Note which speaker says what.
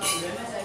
Speaker 1: 人们在